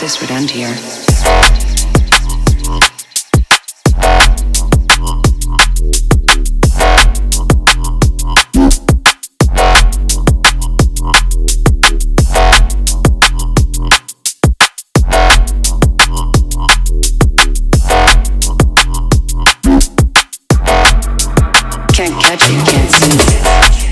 this would end here. Can't catch it, can't see it.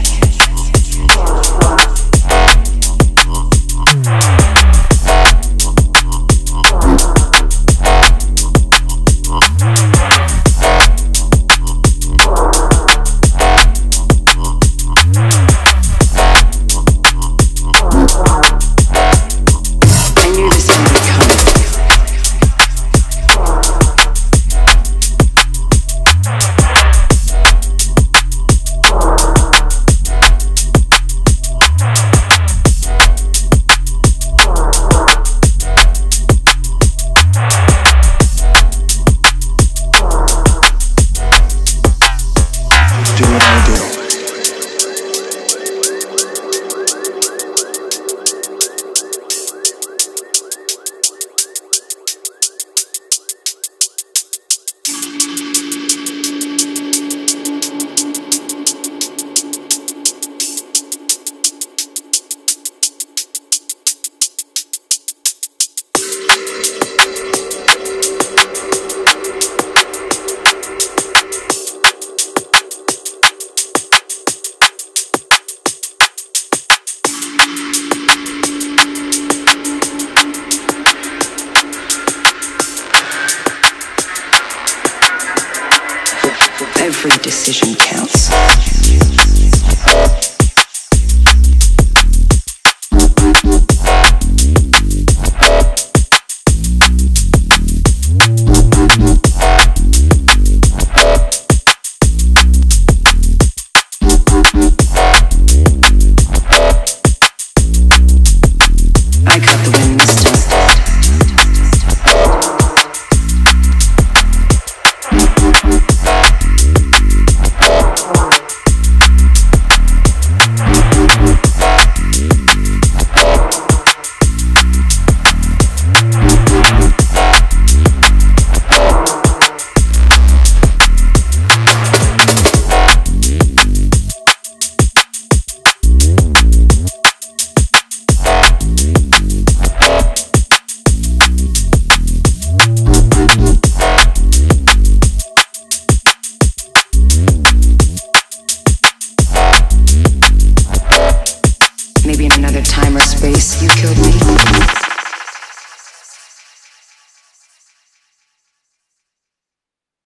Every decision counts.